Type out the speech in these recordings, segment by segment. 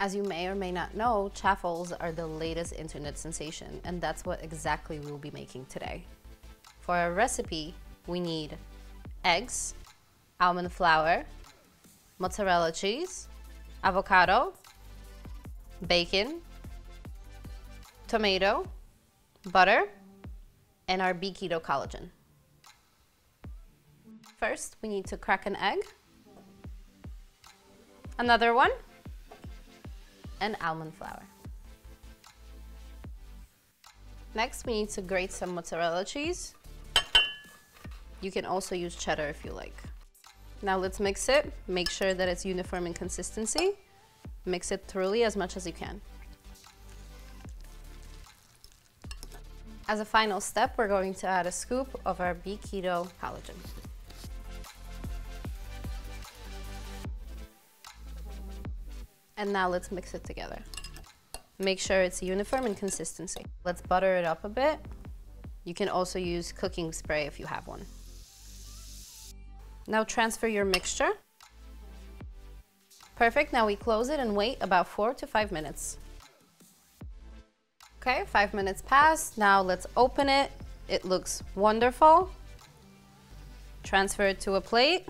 As you may or may not know, chaffles are the latest internet sensation, and that's what exactly we'll be making today. For our recipe, we need eggs, almond flour, mozzarella cheese, avocado, bacon, tomato, butter, and our BeKeto collagen. First, we need to crack an egg, another one, and almond flour. Next, we need to grate some mozzarella cheese. You can also use cheddar if you like. Now let's mix it. Make sure that it's uniform in consistency. Mix it thoroughly as much as you can. As a final step, we're going to add a scoop of our BeKeto collagen. And now let's mix it together. Make sure it's uniform in consistency. Let's butter it up a bit. You can also use cooking spray if you have one. Now transfer your mixture. Perfect, now we close it and wait about four to five minutes. Okay, five minutes passed. Now let's open it. It looks wonderful. Transfer it to a plate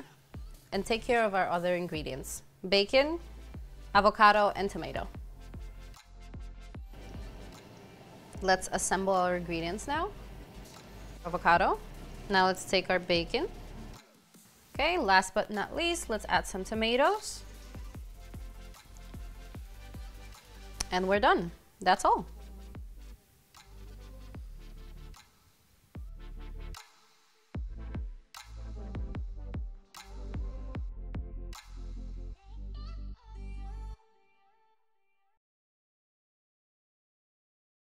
and take care of our other ingredients. Bacon, avocado, and tomato. Let's assemble our ingredients now. Avocado. Now let's take our bacon. Okay, last but not least, let's add some tomatoes. And we're done. That's all.